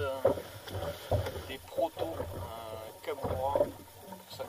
Euh, des proto-camourants, pour sa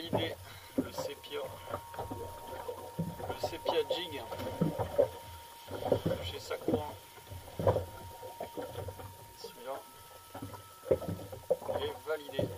validé le sépia. Le sépia jig chez Sacroin. Celui-là est validé.